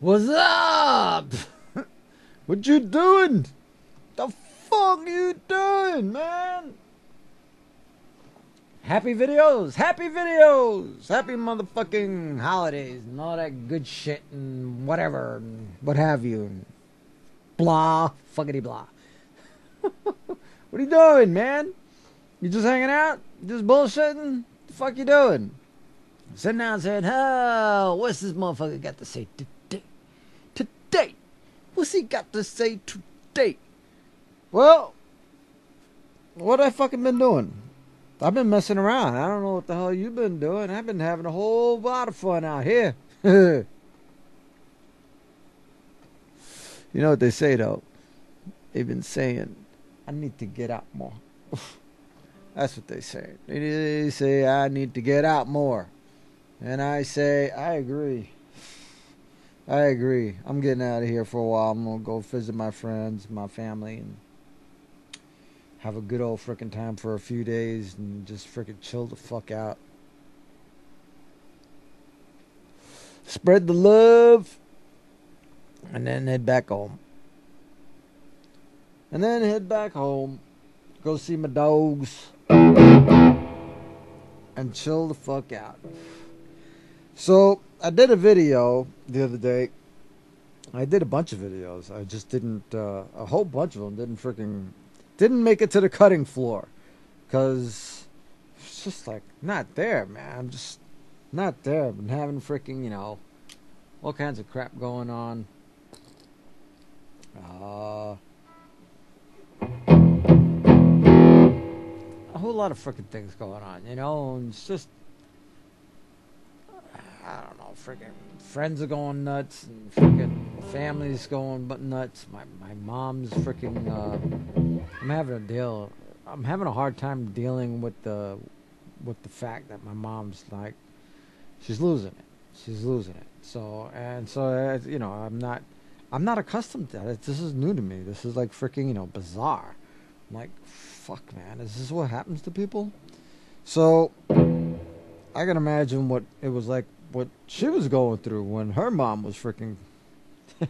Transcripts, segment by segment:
What's up? what you doing? The fuck you doing, man? Happy videos, happy videos, happy motherfucking holidays and all that good shit and whatever and what have you. Blah, fuckity blah. what are you doing, man? You just hanging out? Just bullshitting? The fuck you doing? Sitting down saying, oh, what's this motherfucker got to say today? Today! What's he got to say today? Well, what I fucking been doing? I've been messing around. I don't know what the hell you've been doing. I've been having a whole lot of fun out here. you know what they say though? They've been saying, I need to get out more. That's what they say. They say, I need to get out more. And I say, I agree. I agree. I'm getting out of here for a while. I'm to go visit my friends, my family, and have a good old freaking time for a few days and just freaking chill the fuck out. Spread the love and then head back home. And then head back home, go see my dogs, and chill the fuck out. So, I did a video the other day. I did a bunch of videos. I just didn't, uh, a whole bunch of them didn't freaking didn't make it to the cutting floor because it's just like not there, man. I'm just not there. I've been having freaking, you know, all kinds of crap going on. Uh, a whole lot of freaking things going on, you know, and it's just I don't know, freaking friends are going nuts and freaking families going but nuts. My my mom's freaking. Uh, I'm having a deal. I'm having a hard time dealing with the with the fact that my mom's like, she's losing it. She's losing it. So and so uh, you know I'm not I'm not accustomed to that. This is new to me. This is like freaking you know bizarre. I'm like, fuck, man, is this what happens to people? So I can imagine what it was like what she was going through when her mom was freaking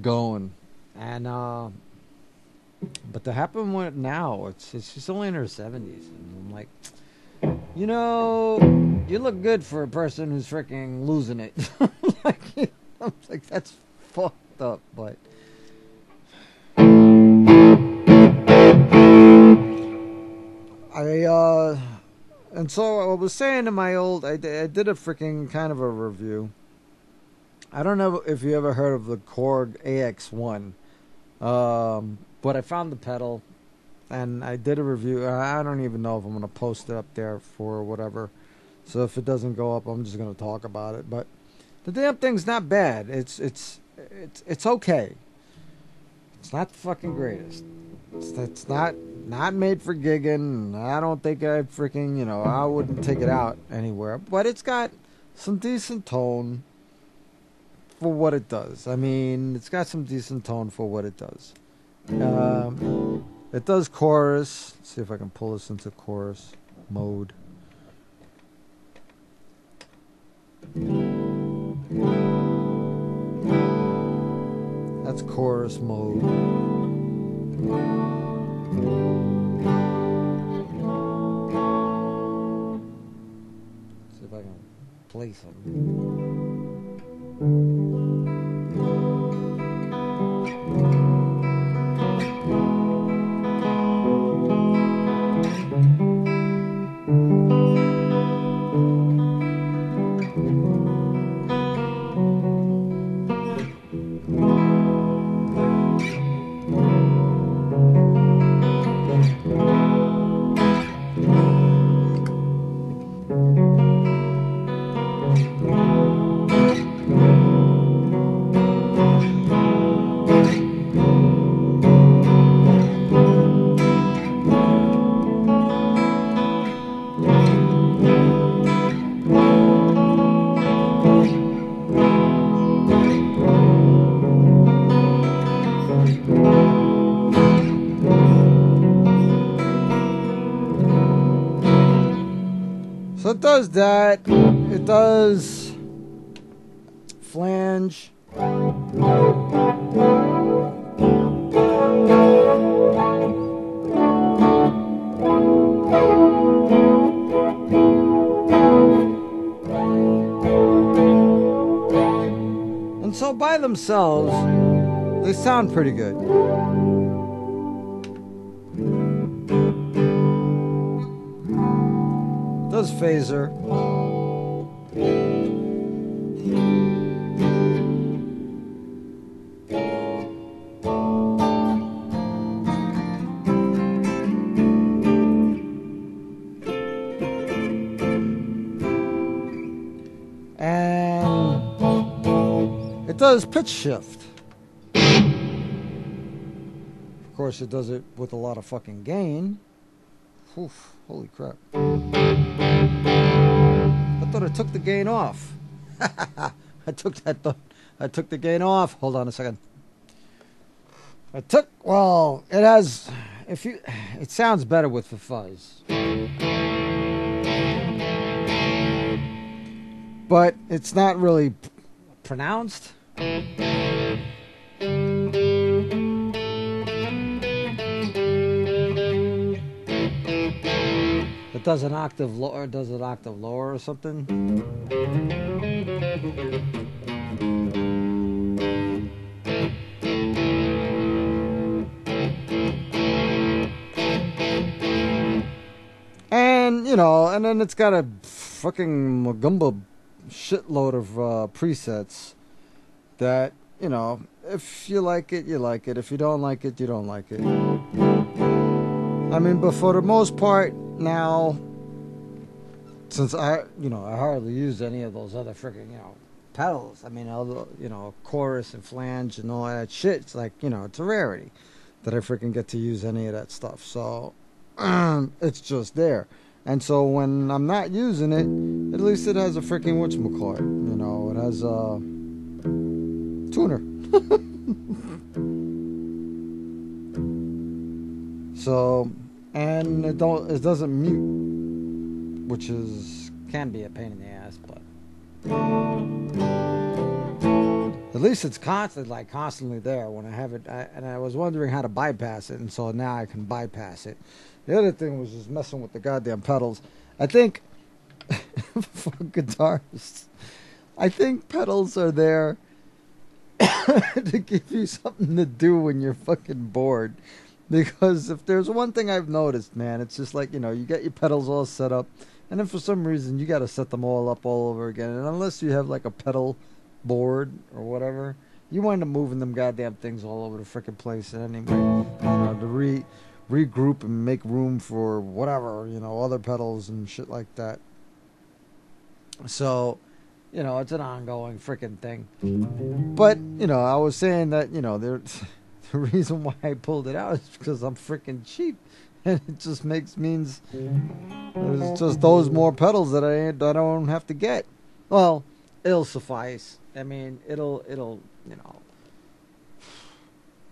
going, and uh, but to happen with now, it's, it's she's only in her seventies, and I'm like, you know, you look good for a person who's freaking losing it. like, I'm like that's fucked up, but. I uh and so I was saying to my old, I, I did a freaking kind of a review. I don't know if you ever heard of the Korg AX1, um, but I found the pedal, and I did a review. I don't even know if I'm gonna post it up there for whatever. So if it doesn't go up, I'm just gonna talk about it. But the damn thing's not bad. It's it's it's it's okay. It's not the fucking greatest. It's, it's not not made for gigging. I don't think I'd freaking, you know, I wouldn't take it out anywhere. But it's got some decent tone for what it does. I mean, it's got some decent tone for what it does. Um, it does chorus. Let's see if I can pull this into chorus mode. That's chorus mode. Play something. It does that. It does flange. And so by themselves, they sound pretty good. Does phaser. And it does pitch shift. Of course, it does it with a lot of fucking gain. Oof, holy crap. I thought I took the gain off. I took that. Th- I took the gain off. Hold on a second. I took. Well, it has. If you, it sounds better with the fuzz. But it's not really pronounced. It does an octave lower, does an octave lower or something. And you know, and then it's got a fucking Magumba shitload of uh, presets that you know, if you like it, you like it. If you don't like it, you don't like it. I mean, but for the most part, now, since I, you know, I hardly use any of those other freaking, you know, pedals. I mean, all the, you know, chorus and flange and all that shit. It's like, you know, it's a rarity that I freaking get to use any of that stuff. So, it's just there. And so when I'm not using it, at least it has a freaking whatchamacallit. You know, it has a tuner. So, and it don't it doesn't mute, which is can be a pain in the ass, but at least it's constant, like constantly there when I have it. I, and I was wondering how to bypass it, and so now I can bypass it. The other thing was just messing with the goddamn pedals. I think for guitarists, I think pedals are there to give you something to do when you're fucking bored. Because if there's one thing I've noticed, man, it's just like, you know, you get your pedals all set up, and then for some reason you got to set them all up all over again. And unless you have like a pedal board or whatever, you wind up moving them goddamn things all over the frickin' place And anyway. You know, to re regroup and make room for whatever, you know, other pedals and shit like that. So, you know, it's an ongoing freaking thing. But, you know, I was saying that, you know, there the reason why I pulled it out is because I'm freaking cheap. And it just makes means there's just those more pedals that I I don't have to get. Well, it'll suffice. I mean, it'll it'll you know.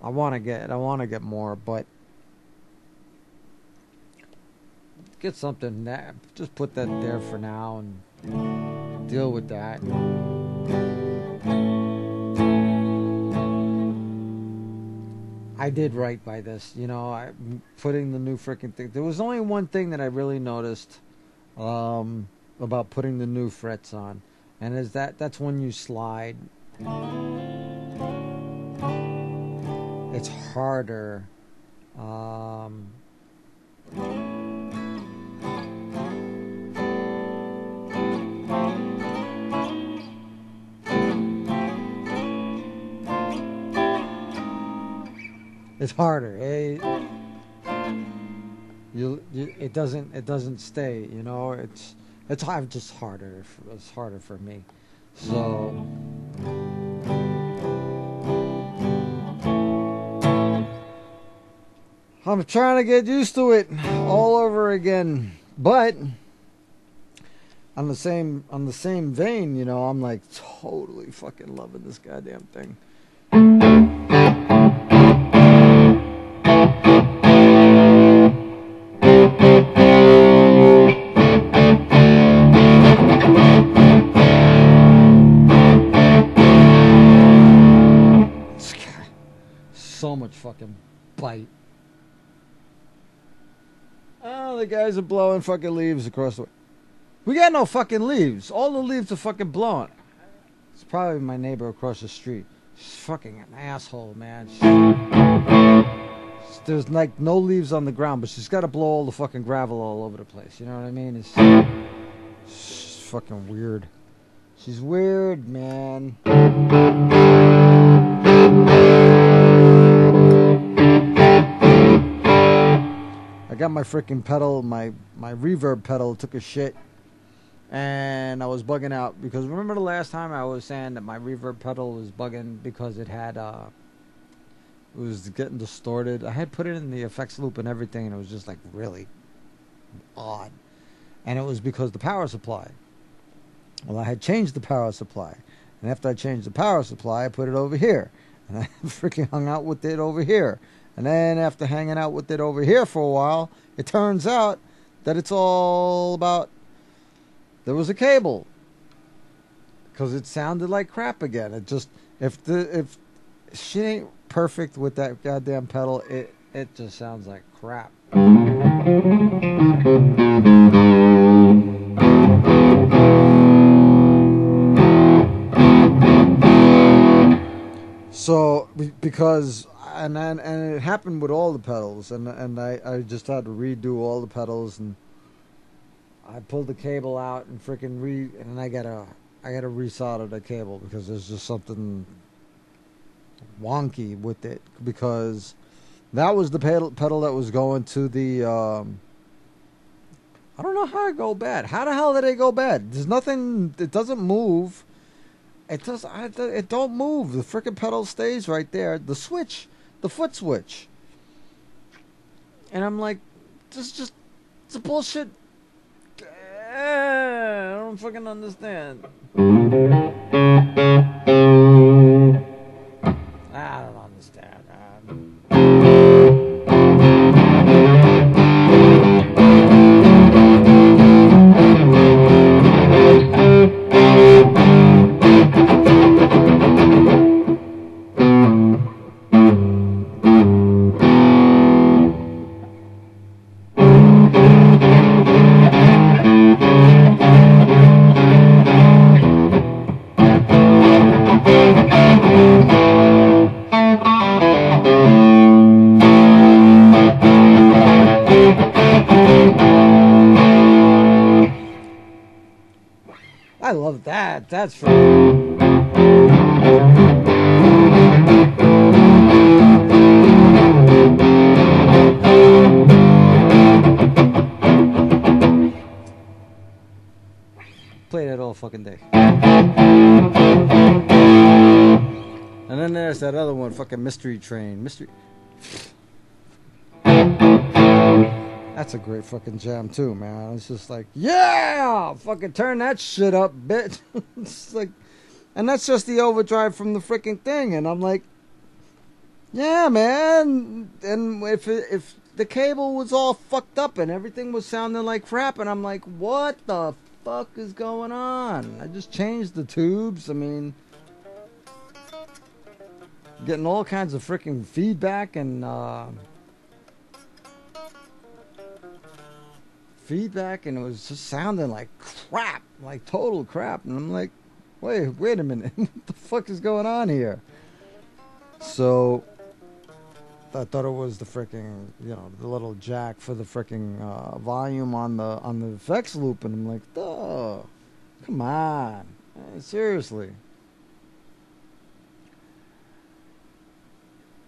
I want to get I want to get more, but get something that just put that there for now and deal with that. I did right by this, you know. I putting the new freaking thing. There was only one thing that I really noticed um, about putting the new frets on, and is that that's when you slide. It's harder. Um, it's harder. It, you, you, it doesn't, it doesn't stay. You know, it's, it's hard, just harder. It's harder for me. So. I'm trying to get used to it all over again, but on the same on the same vein, you know, I'm like totally fucking loving this goddamn thing. Fucking bite. Oh, the guys are blowing fucking leaves across the. Way. We got no fucking leaves. All the leaves are fucking blowing. It's probably my neighbor across the street. She's fucking an asshole, man. There's like no leaves on the ground, but she's got to blow all the fucking gravel all over the place. You know what I mean? It's she's fucking weird. She's weird, man. I got my freaking pedal, my my reverb pedal took a shit, and I was bugging out because remember the last time I was saying that my reverb pedal was bugging because it had uh, it was getting distorted. I had put it in the effects loop and everything, and it was just like really odd, and it was because the power supply. Well, I had changed the power supply, and after I changed the power supply, I put it over here, and I freaking hung out with it over here. And then after hanging out with it over here for a while, it turns out that it's all about there was a cable because it sounded like crap again. It just if the if she ain't perfect with that goddamn pedal, it it just sounds like crap. So because and and, and it happened with all the pedals, and and I, I just had to redo all the pedals, and I pulled the cable out and freaking re and I gotta I gotta resolder the cable because there's just something wonky with it because that was the pedal pedal that was going to the um, I don't know how it go bad. How the hell did it go bad? There's nothing. It doesn't move. It does. I, it don't move. The freaking pedal stays right there. The switch the foot switch. And I'm like, this is just, it's a bullshit. Eh, I don't fucking understand. That's for. Play that all fucking day. And then there's that other one, fucking Mystery Train. Mystery. That's a great fucking jam too, man. It's just like, yeah, fucking turn that shit up, bitch. it's like, and that's just the overdrive from the freaking thing, and I'm like, yeah, man. And if it, if the cable was all fucked up and everything was sounding like crap, and I'm like, what the fuck is going on? I just changed the tubes. I mean, getting all kinds of freaking feedback and. Uh, feedback and it was just sounding like crap, like total crap. And I'm like, wait, wait a minute, what the fuck is going on here? So I thought it was the freaking, you know, the little jack for the freaking uh, volume on the on the effects loop, and I'm like, duh, come on, seriously.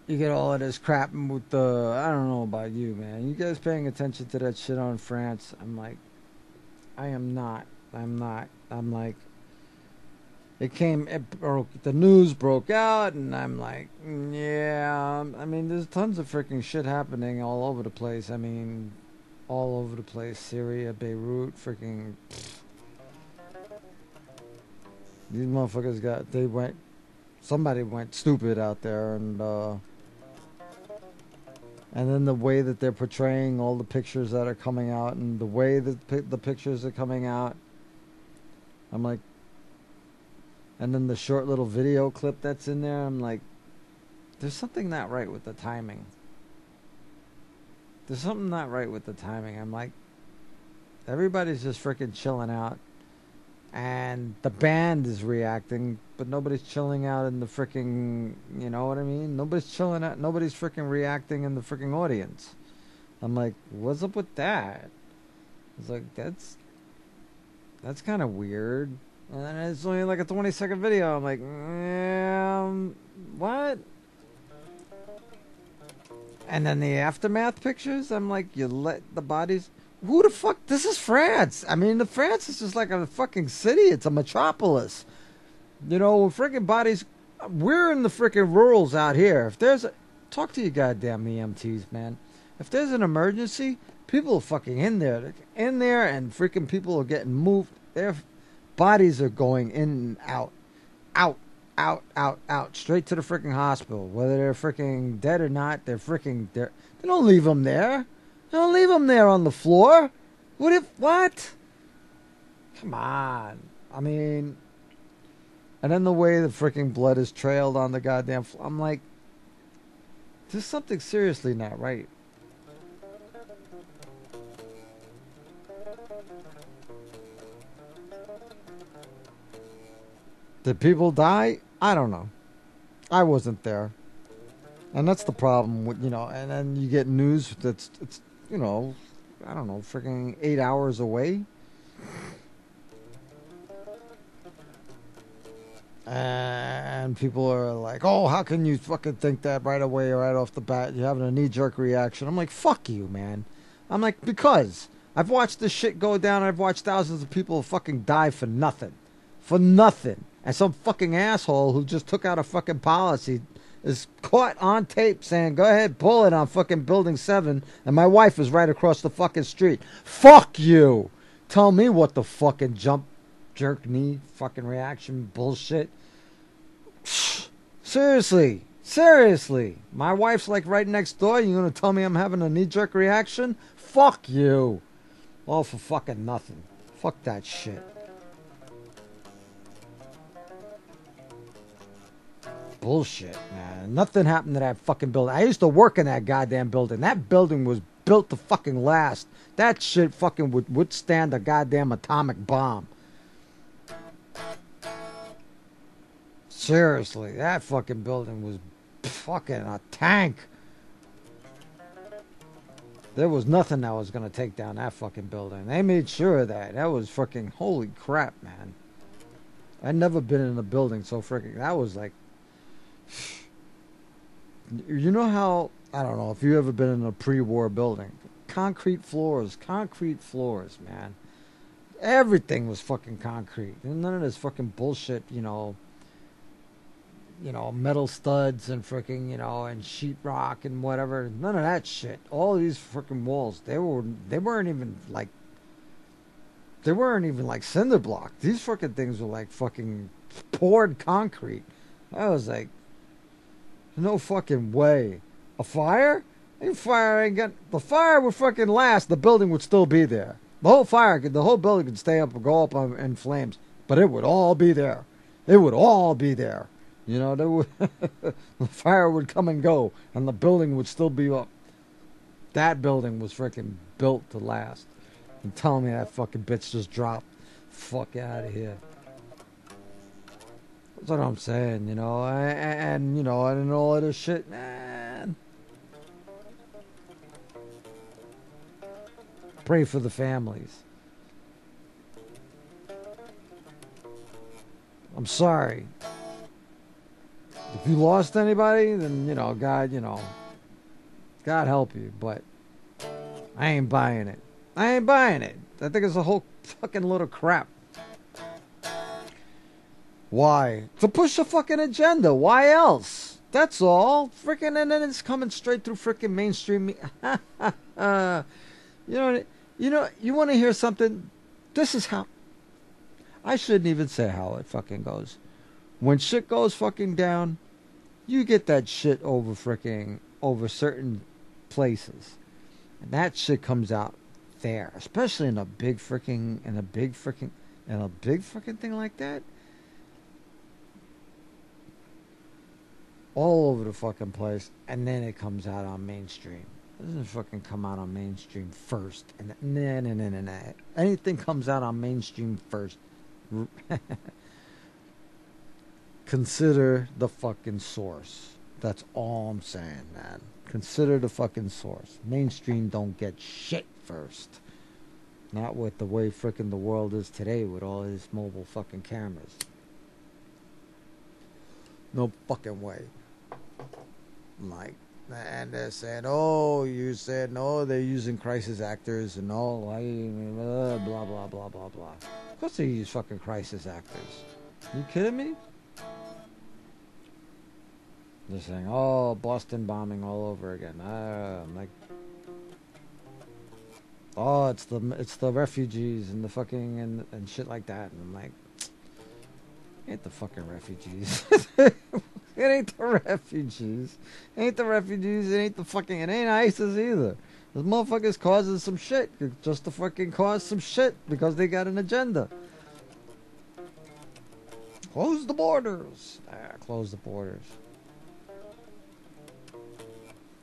You get all of this crap with the I don't know about you, man. You guys paying attention to that shit on France? I'm like, I am not. I'm not. I'm like, it came. It broke. The news broke out, and I'm like, yeah. I mean, there's tons of freaking shit happening all over the place. I mean, all over the place. Syria, Beirut, freaking. These motherfuckers got. They went. Somebody went stupid out there, and. uh and then the way that they're portraying all the pictures that are coming out and the way that the pictures are coming out i'm like and then the short little video clip that's in there i'm like there's something not right with the timing. There's something not right with the timing. I'm like, everybody's just freaking chilling out, and the band is reacting, but nobody's chilling out in the freaking, you know what I mean? Nobody's chilling out. Nobody's freaking reacting in the freaking audience. I'm like, what's up with that? It's like that's that's kind of weird. And it's only like a 20 second video. I'm like, um, what? And then the aftermath pictures, I'm like, you let the bodies. Who the fuck? This is France. I mean, the France is just like a fucking city. It's a metropolis. You know, freaking bodies. We're in the freaking rurals out here. If there's a. Talk to your goddamn EMTs, man. If there's an emergency, people are fucking in there. They're in there, and freaking people are getting moved. Their bodies are going in and out. Out out, out, out, straight to the freaking hospital. Whether they're freaking dead or not, they're freaking. They don't leave them there. Don't leave them there on the floor. What if what? Come on. I mean, and then the way the freaking blood is trailed on the goddamn. floor. I'm like, there's something seriously not right. Did people die? I don't know. I wasn't there. And that's the problem with, you know, and then you get news that's, it's, you know, I don't know, freaking eight hours away. And people are like, oh, how can you fucking think that right away, right off the bat? You're having a knee jerk reaction. I'm like, fuck you, man. I'm like, because I've watched this shit go down. I've watched thousands of people fucking die for nothing. For nothing and some fucking asshole who just took out a fucking policy is caught on tape saying, "Go ahead, pull it on fucking building 7 and my wife is right across the fucking street. Fuck you. Tell me what the fucking jump jerk knee fucking reaction bullshit. Seriously. Seriously. My wife's like right next door. You're gonna tell me I'm having a knee jerk reaction? Fuck you. All for fucking nothing. Fuck that shit. Bullshit, man. Nothing happened to that fucking building. I used to work in that goddamn building. That building was built to fucking last. That shit fucking would withstand a goddamn atomic bomb. Seriously, that fucking building was fucking a tank. There was nothing that was gonna take down that fucking building. They made sure of that. That was fucking holy crap, man. I'd never been in a building so freaking. That was like you know how I don't know if you've ever been in a pre-war building, concrete floors, concrete floors, man. Everything was fucking concrete. None of this fucking bullshit, you know. You know, metal studs and freaking, you know, and sheetrock and whatever. None of that shit. All these freaking walls, they were they weren't even like they weren't even like cinder block. These fucking things were like fucking poured concrete. I was like, no fucking way. A fire? Ain't fire ain't got the fire would fucking last. The building would still be there. The whole fire, could, the whole building could stay up and go up in flames, but it would all be there. It would all be there. You know, there would the fire would come and go, and the building would still be up. That building was freaking built to last. And tell me that fucking bitch just dropped. Fuck out of here. That's what I'm saying, you know, and, and you know, and all other shit, man. Pray for the families. I'm sorry. If you lost anybody, then you know, God, you know, God help you, but I ain't buying it. I ain't buying it. I think it's a whole fucking load of crap. Why? To push a fucking agenda. Why else? That's all. Freaking, and then it's coming straight through freaking mainstream. uh, you know, you know, you want to hear something? This is how. I shouldn't even say how it fucking goes. When shit goes fucking down, you get that shit over freaking over certain places, and that shit comes out there, especially in a big freaking in a big freaking in a big freaking thing like that all over the fucking place, and then it comes out on mainstream. It doesn't fucking come out on mainstream first, and nah, nah, nah, nah, nah. Anything comes out on mainstream first. Consider the fucking source. That's all I'm saying, man. Consider the fucking source. Mainstream don't get shit first. Not with the way frickin' the world is today with all these mobile fucking cameras. No fucking way. Like, and they're saying, oh, you said, no, they're using crisis actors and all, blah, blah, blah, blah, blah, blah. Of course they use fucking crisis actors. you kidding me? They're saying, oh, Boston bombing all over again. Uh, I'm like, oh, it's the it's the refugees and the fucking and and shit like that. And I'm like, ain't the fucking refugees. it ain't the refugees. It ain't the refugees. It ain't the fucking. It ain't ISIS either. Those motherfuckers causing some shit just to fucking cause some shit because they got an agenda. Close the borders. Ah, close the borders.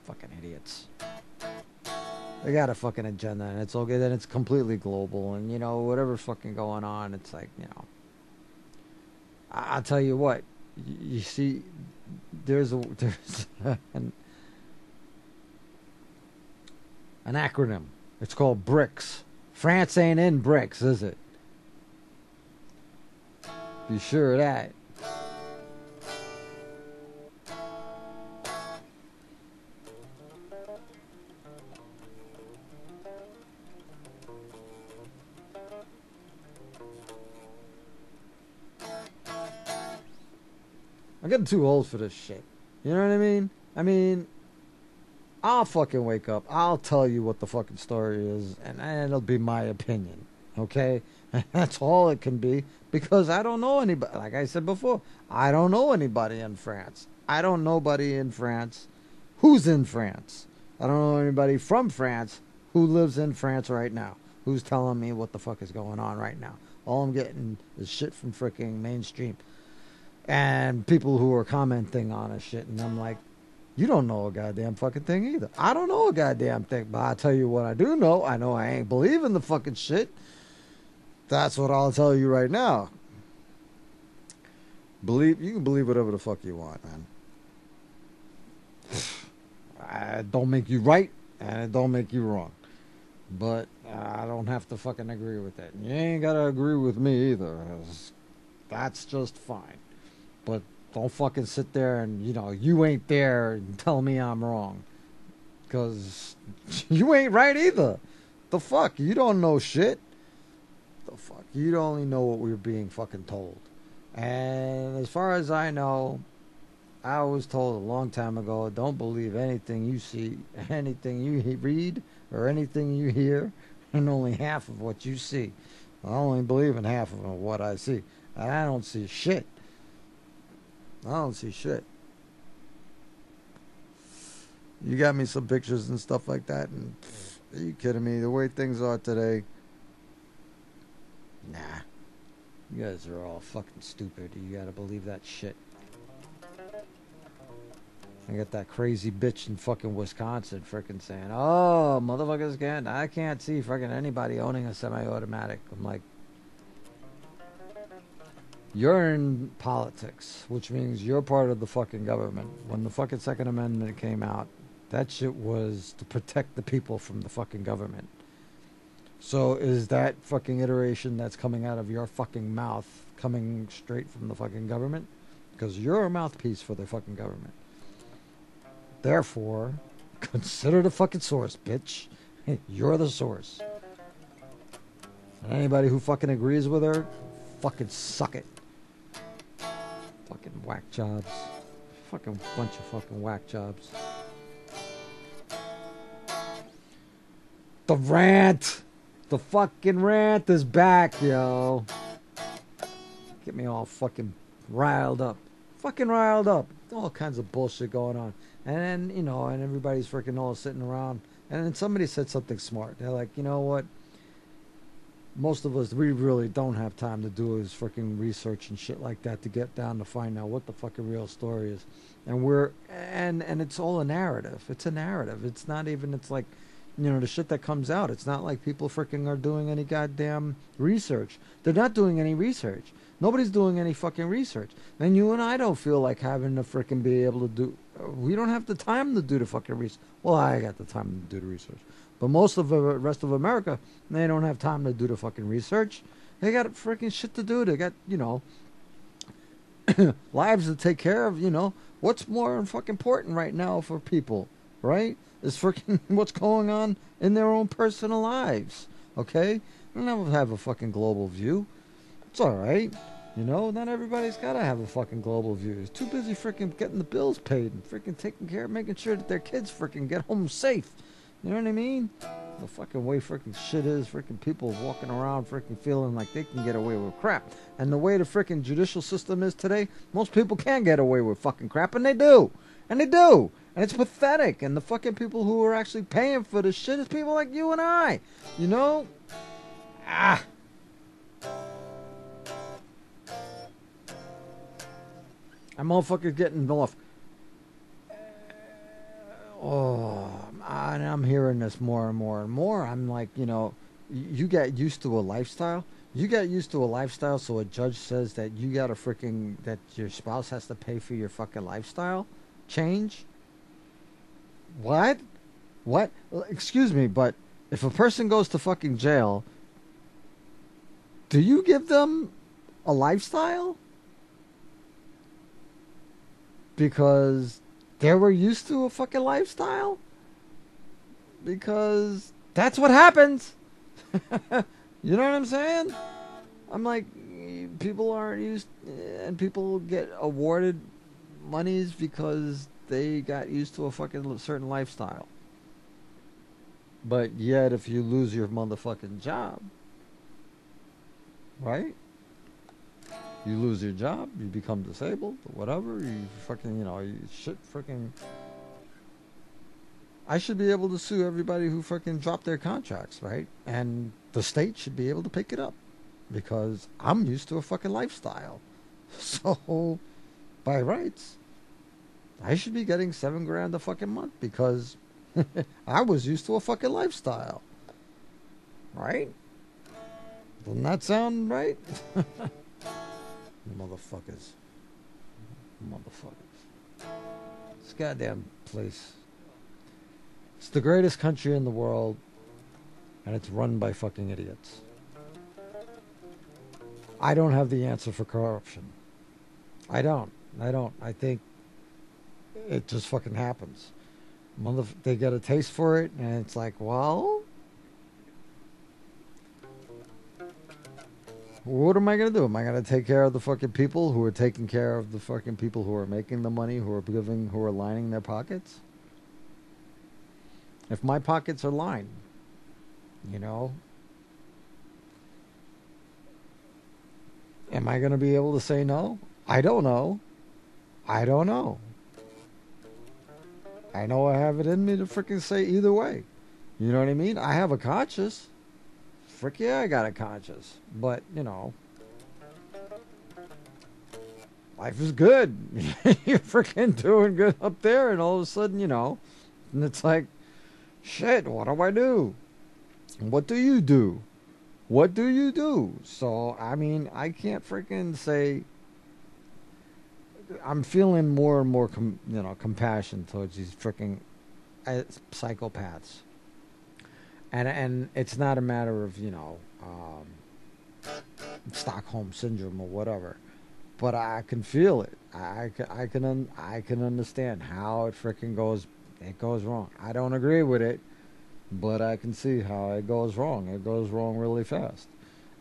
Fucking idiots. They got a fucking agenda and it's okay. Then it's completely global and you know whatever's fucking going on, it's like you know. I- will tell you what. You, see, there's a there's an an acronym. It's called BRICS. France ain't in BRICS, is it? Be sure of that. Getting too old for this shit. You know what I mean? I mean, I'll fucking wake up. I'll tell you what the fucking story is, and, and it'll be my opinion. Okay? That's all it can be because I don't know anybody. Like I said before, I don't know anybody in France. I don't know nobody in France who's in France. I don't know anybody from France who lives in France right now who's telling me what the fuck is going on right now. All I'm getting is shit from freaking mainstream and people who are commenting on a shit, and I'm like, you don't know a goddamn fucking thing either. I don't know a goddamn thing, but I tell you what I do know. I know I ain't believing the fucking shit. That's what I'll tell you right now. Believe you can believe whatever the fuck you want, man. It don't make you right, and it don't make you wrong. But I don't have to fucking agree with that. You ain't gotta agree with me either. That's just fine. But don't fucking sit there and, you know, you ain't there and tell me I'm wrong. Because you ain't right either. The fuck? You don't know shit. The fuck? You only know what we're being fucking told. And as far as I know, I was told a long time ago don't believe anything you see, anything you read, or anything you hear, and only half of what you see. I only believe in half of what I see. And I don't see shit. I don't see shit. You got me some pictures and stuff like that, and pff, are you kidding me? The way things are today, nah. You guys are all fucking stupid. You gotta believe that shit. I got that crazy bitch in fucking Wisconsin freaking saying, oh, motherfuckers can't, I can't see freaking anybody owning a semi automatic. I'm like, you're in politics, which means you're part of the fucking government. When the fucking Second Amendment came out, that shit was to protect the people from the fucking government. So is that fucking iteration that's coming out of your fucking mouth coming straight from the fucking government? Because you're a mouthpiece for the fucking government. Therefore, consider the fucking source, bitch. You're the source. anybody who fucking agrees with her, fucking suck it. Fucking whack jobs. Fucking bunch of fucking whack jobs. The rant! The fucking rant is back, yo. Get me all fucking riled up. Fucking riled up. All kinds of bullshit going on. And you know, and everybody's freaking all sitting around. And then somebody said something smart. They're like, you know what? Most of us we really don't have time to do is freaking research and shit like that to get down to find out what the fucking real story is. And we're and and it's all a narrative. It's a narrative. It's not even it's like you know the shit that comes out. It's not like people freaking are doing any goddamn research. They're not doing any research. Nobody's doing any fucking research. And you and i don't feel like having to freaking be able to do we don't have the time to do the fucking research. Well i got the time to do the research but most of the rest of america they don't have time to do the fucking research they got freaking shit to do they got you know lives to take care of you know what's more fucking important right now for people right is freaking what's going on in their own personal lives. Okay? They don't have a fucking global view. It's alright. You know, not everybody's got to have a fucking global view. It's too busy freaking getting the bills paid and freaking taking care of making sure that their kids freaking get home safe. You know what I mean? The fucking way freaking shit is, freaking people walking around freaking feeling like they can get away with crap. And the way the freaking judicial system is today, most people can get away with fucking crap, and they do. And they do. And it's pathetic. And the fucking people who are actually paying for this shit is people like you and I. You know? Ah. I'm motherfuckers getting off. Oh, and I'm hearing this more and more and more. I'm like, you know, you get used to a lifestyle. You get used to a lifestyle, so a judge says that you got to freaking that your spouse has to pay for your fucking lifestyle change. What? What? Excuse me, but if a person goes to fucking jail, do you give them a lifestyle? Because they were used to a fucking lifestyle? Because that's what happens. you know what I'm saying? I'm like, people aren't used, and people get awarded monies because they got used to a fucking certain lifestyle. But yet, if you lose your motherfucking job, right? You lose your job, you become disabled, whatever. You fucking, you know, you shit freaking. I should be able to sue everybody who fucking dropped their contracts, right? And the state should be able to pick it up because I'm used to a fucking lifestyle. So, by rights, I should be getting seven grand a fucking month because I was used to a fucking lifestyle. Right? Doesn't that sound right? Motherfuckers. Motherfuckers. This goddamn place. It's the greatest country in the world, and it's run by fucking idiots. I don't have the answer for corruption. I don't. I don't. I think it just fucking happens. Mother, they get a taste for it, and it's like, well, what am I gonna do? Am I gonna take care of the fucking people who are taking care of the fucking people who are making the money, who are giving, who are lining their pockets? If my pockets are lined, you know, am I gonna be able to say no? I don't know. I don't know. I know I have it in me to freaking say either way. You know what I mean? I have a conscience. Frick yeah, I got a conscience. But, you know, life is good. You're freaking doing good up there, and all of a sudden, you know, and it's like, shit, what do I do? What do you do? What do you do? So, I mean, I can't freaking say I'm feeling more and more, com, you know, compassion towards these freaking uh, psychopaths. And and it's not a matter of you know um, Stockholm syndrome or whatever, but I can feel it. I can I can un, I can understand how it freaking goes. It goes wrong. I don't agree with it, but I can see how it goes wrong. It goes wrong really fast,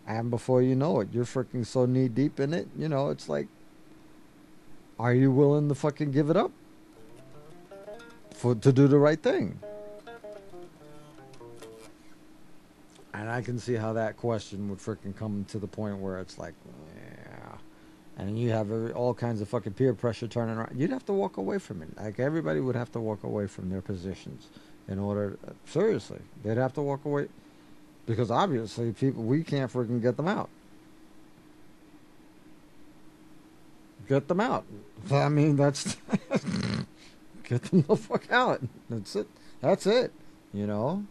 and before you know it, you're freaking so knee deep in it. You know, it's like are you willing to fucking give it up for to do the right thing? And I can see how that question would freaking come to the point where it's like. And you have all kinds of fucking peer pressure turning around. You'd have to walk away from it. Like everybody would have to walk away from their positions in order. Seriously, they'd have to walk away. Because obviously, people we can't freaking get them out. Get them out. I mean, that's get them the fuck out. That's it. That's it. You know.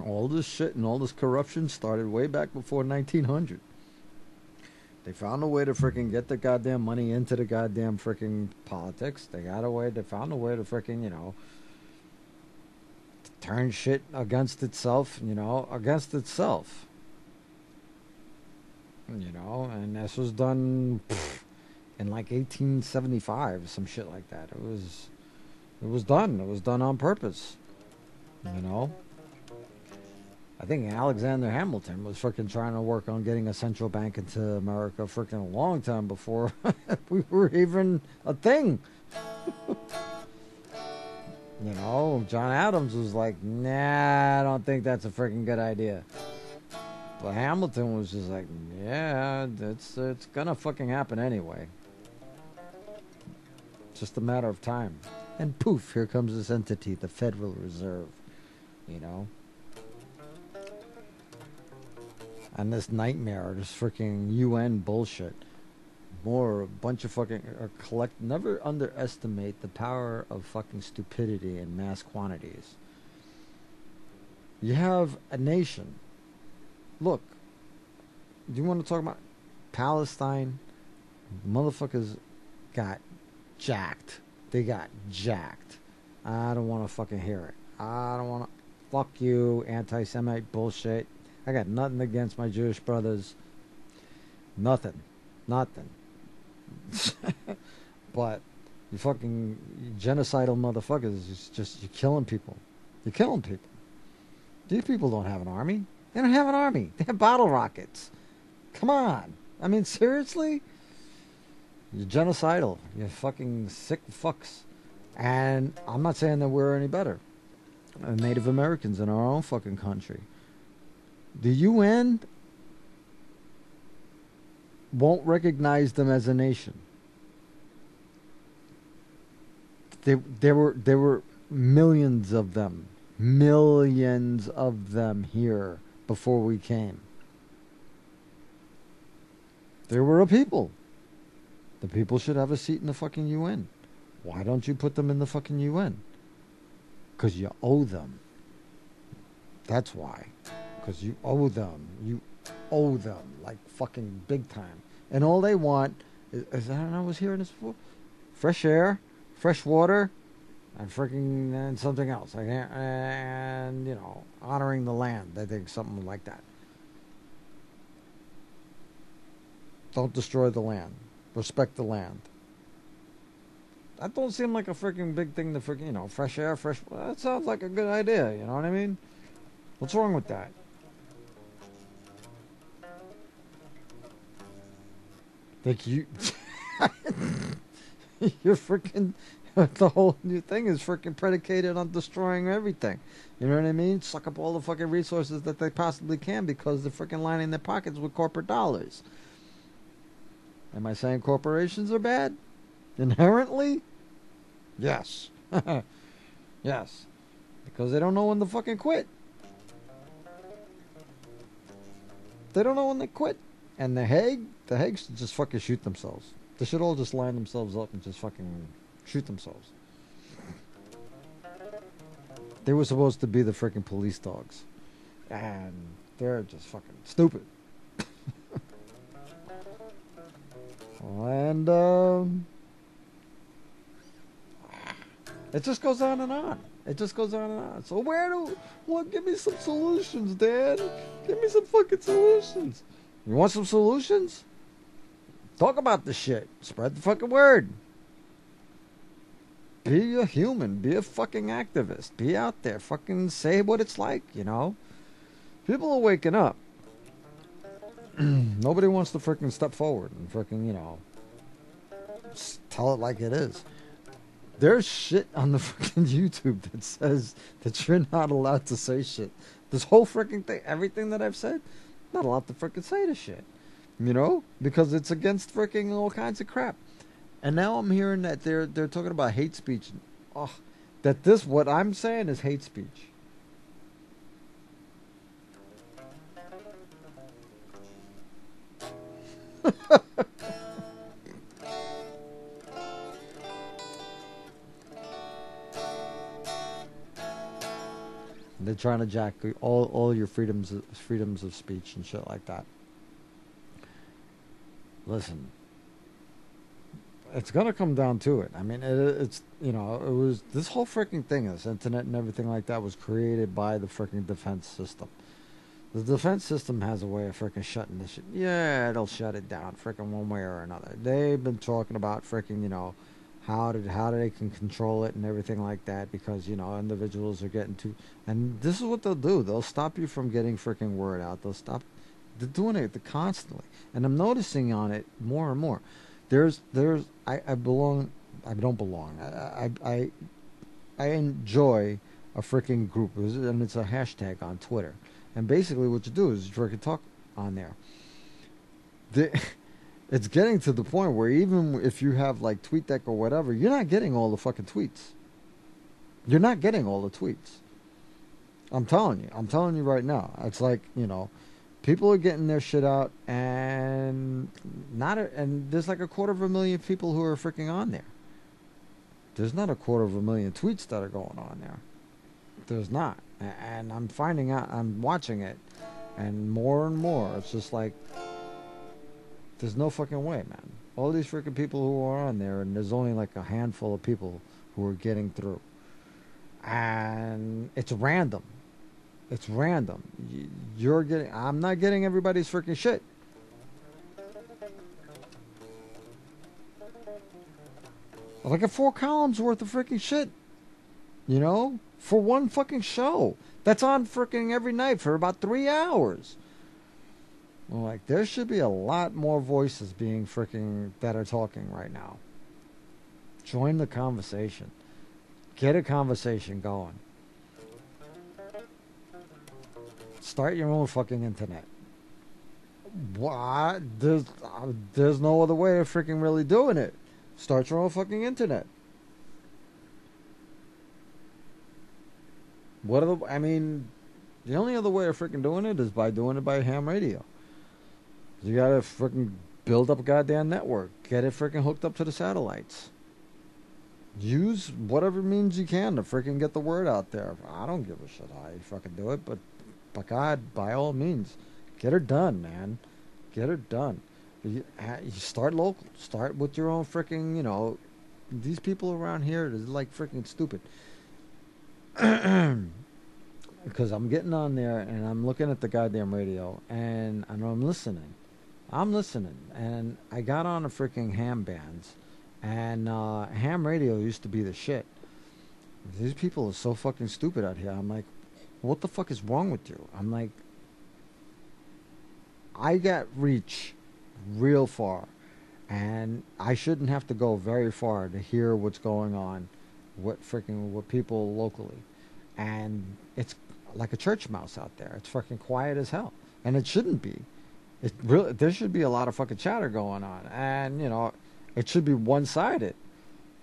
All this shit and all this corruption started way back before 1900. They found a way to freaking get the goddamn money into the goddamn freaking politics. They got a way. They found a way to freaking you know turn shit against itself. You know, against itself. You know, and this was done pff, in like 1875, some shit like that. It was, it was done. It was done on purpose. You know. I think Alexander Hamilton was freaking trying to work on getting a central bank into America freaking a long time before we were even a thing. you know, John Adams was like, nah, I don't think that's a freaking good idea. But Hamilton was just like, yeah, it's it's gonna fucking happen anyway. Just a matter of time. And poof, here comes this entity, the Federal Reserve. You know? And this nightmare, this freaking UN bullshit. More bunch of fucking or collect. Never underestimate the power of fucking stupidity in mass quantities. You have a nation. Look, do you want to talk about Palestine? Motherfuckers got jacked. They got jacked. I don't want to fucking hear it. I don't want to. Fuck you, anti Semite bullshit. I got nothing against my Jewish brothers. Nothing. Nothing. but you fucking genocidal motherfuckers is just you're killing people. You're killing people. These people don't have an army. They don't have an army. They have bottle rockets. Come on. I mean seriously? You're genocidal. You're fucking sick fucks. And I'm not saying that we're any better. Native Americans in our own fucking country. The UN won't recognize them as a nation. There, there were there were millions of them, millions of them here before we came. There were a people. The people should have a seat in the fucking UN. Why don't you put them in the fucking UN? Because you owe them. That's why because you owe them. You owe them like fucking big time. And all they want is, is I don't know. I was hearing this before. Fresh air, fresh water, and freaking and something else. Like and you know honoring the land. I think something like that. Don't destroy the land. Respect the land. That don't seem like a freaking big thing to freaking, you know, fresh air, fresh. That sounds like a good idea. You know what I mean? What's wrong with that? Like you, you're freaking. The whole new thing is freaking predicated on destroying everything. You know what I mean? Suck up all the fucking resources that they possibly can because they're freaking lining their pockets with corporate dollars. Am I saying corporations are bad? Inherently? Yes. yes. Because they don't know when to fucking quit. They don't know when they quit. And the Hague, the Hague should just fucking shoot themselves. They should all just line themselves up and just fucking shoot themselves. They were supposed to be the freaking police dogs. And they're just fucking stupid. and, um, it just goes on and on. It just goes on and on. So where do, well, give me some solutions, Dad. Give me some fucking solutions. You want some solutions? Talk about the shit. Spread the fucking word. Be a human. Be a fucking activist. Be out there. Fucking say what it's like, you know? People are waking up. Nobody wants to freaking step forward and freaking, you know, tell it like it is. There's shit on the freaking YouTube that says that you're not allowed to say shit. This whole freaking thing, everything that I've said, not allowed to freaking say this shit. You know? Because it's against freaking all kinds of crap. And now I'm hearing that they're they're talking about hate speech. Oh, that this what I'm saying is hate speech. They're trying to jack all all your freedoms freedoms of speech and shit like that. Listen, it's gonna come down to it. I mean, it, it's you know, it was this whole freaking thing, this internet and everything like that, was created by the freaking defense system. The defense system has a way of freaking shutting this shit. Yeah, it'll shut it down, freaking one way or another. They've been talking about freaking, you know, how did how they can control it and everything like that because you know individuals are getting too. And this is what they'll do. They'll stop you from getting freaking word out. They'll stop. They're doing it constantly, and I'm noticing on it more and more. There's there's I, I belong. I don't belong. I I I, I enjoy a freaking group, and it's a hashtag on Twitter and basically, what you do is you freaking talk on there. The, it's getting to the point where even if you have like TweetDeck or whatever, you're not getting all the fucking tweets. You're not getting all the tweets. I'm telling you. I'm telling you right now. It's like you know, people are getting their shit out, and not a, and there's like a quarter of a million people who are freaking on there. There's not a quarter of a million tweets that are going on there. There's not and I'm finding out, I'm watching it, and more and more, it's just like, there's no fucking way, man. All these freaking people who are on there, and there's only like a handful of people who are getting through. And it's random. It's random. You're getting, I'm not getting everybody's freaking shit. Like a four columns worth of freaking shit. You know? for one fucking show. That's on freaking every night for about three hours. Well, like, there should be a lot more voices being freaking that are talking right now. Join the conversation. Get a conversation going. Start your own fucking internet. What? There's, uh, there's no other way of freaking really doing it. Start your own fucking internet. What the? I mean, the only other way of freaking doing it is by doing it by ham radio. You gotta freaking build up a goddamn network. Get it freaking hooked up to the satellites. Use whatever means you can to freaking get the word out there. I don't give a shit how you fucking do it, but, but God, by all means, get her done, man. Get her done. You, you start local. Start with your own freaking, you know, these people around here is like freaking stupid. because I'm getting on there and I'm looking at the goddamn radio and I know I'm listening. I'm listening, and I got on a freaking ham bands, and uh, ham radio used to be the shit. These people are so fucking stupid out here. I'm like, what the fuck is wrong with you? I'm like, I got reach real far, and I shouldn't have to go very far to hear what's going on what freaking what people locally, and it's like a church mouse out there. It's fucking quiet as hell, and it shouldn't be. It really there should be a lot of fucking chatter going on, and you know, it should be one sided,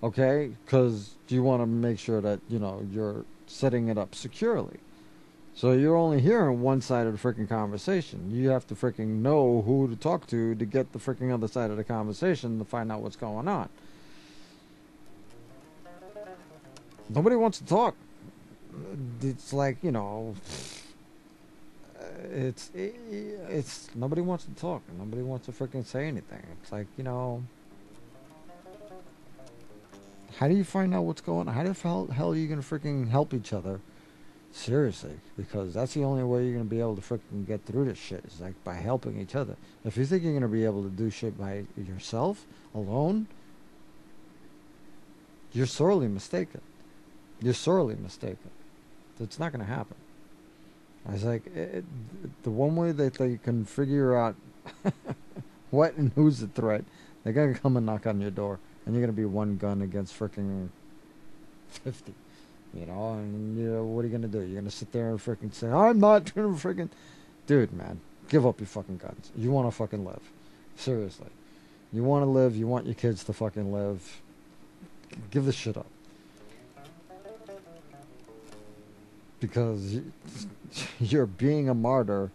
okay? Because you want to make sure that you know you're setting it up securely. So you're only hearing one side of the freaking conversation. You have to freaking know who to talk to to get the freaking other side of the conversation to find out what's going on. nobody wants to talk. It's like you know, uh, it's it's nobody wants to talk. Nobody wants to freaking say anything. It's like you know, how do you find out what's going on? How the hell, hell are you gonna freaking help each other? Seriously, because that's the only way you're gonna be able to freaking get through this shit. Is like by helping each other. If you think you're gonna be able to do shit by yourself alone, you're sorely mistaken. You're sorely mistaken. It's not going to happen. I was like, it, the one way that they can figure out what and who's the threat, they're going to come and knock on your door, and you're going to be one gun against freaking 50. You know, and you know, what are you to do? You're to sit there and freaking say, I'm not to freaking. Dude, man, give up your fucking guns. You want to fucking live. Seriously. You want to live, you want your kids to fucking live. Give this shit up. because you're being a martyr.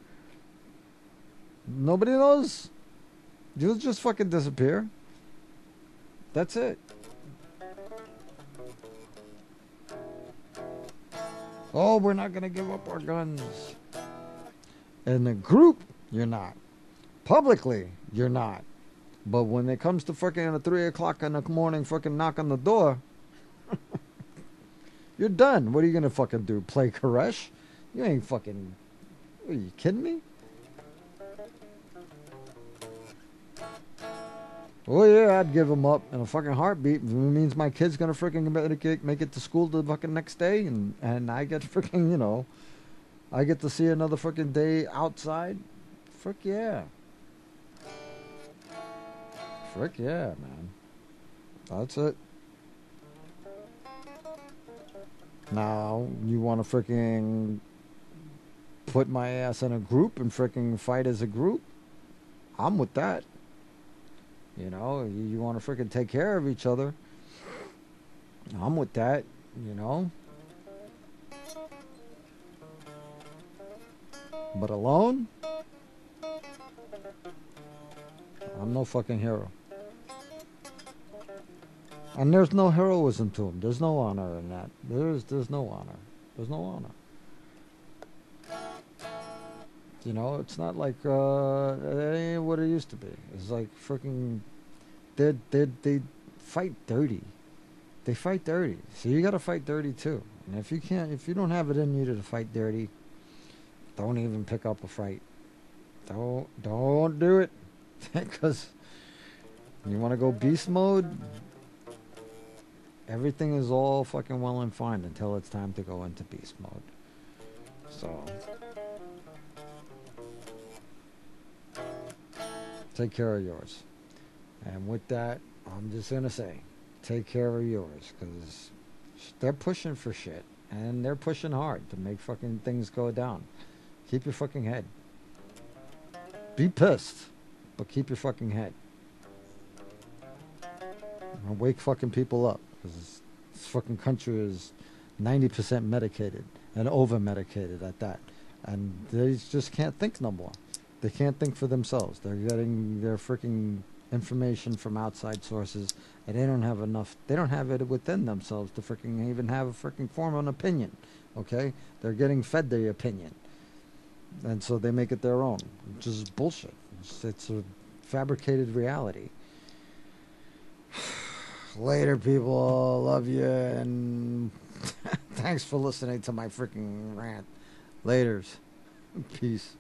Nobody knows. You'll just fucking disappear. That's it. Oh, we're not going to give up our guns. In the group, you're not. Publicly, you're not. But when it comes to fucking at 3 o'clock in the morning, fucking knock on the door, you're done. What are you going to fucking do? Play Koresh? You ain't fucking. Are you kidding me? Oh yeah, I'd give them up in a fucking heartbeat. It means my kid's gonna freaking make it, make it to school the fucking next day, and and I get freaking you know, I get to see another fucking day outside. Frick yeah. Frick yeah, man. That's it. Now you want to freaking put my ass in a group and freaking fight as a group? I'm with that. You know, you, you want to freaking take care of each other. I'm with that, you know. But alone, I'm no fucking hero. And there's no heroism to him. There's no honor in that. There's there's no honor. There's no honor. You know, it's not like uh, it ain't what it used to be. It's like freaking, they they they fight dirty. They fight dirty. So you got to fight dirty too. And if you can't, if you don't have it in you to fight dirty, don't even pick up a fight. Don't don't do it, because you want to go beast mode. Everything is all fucking well and fine until it's time to go into beast mode. So. Take care of yours. And with that, I'm just going to say, take care of yours because they're pushing for shit and they're pushing hard to make fucking things go down. Keep your fucking head. Be pissed, but keep your fucking head. And wake fucking people up because this fucking country is 90% medicated and over medicated at that. And they just can't think no more. They can't think for themselves. They're getting their freaking information from outside sources, and they don't have enough. They don't have it within themselves to freaking even have a freaking form of an opinion. Okay, they're getting fed their opinion, and so they make it their own, which is bullshit. It's, it's a fabricated reality. Later, people. Love you, and thanks for listening to my freaking rant. Laters. Peace.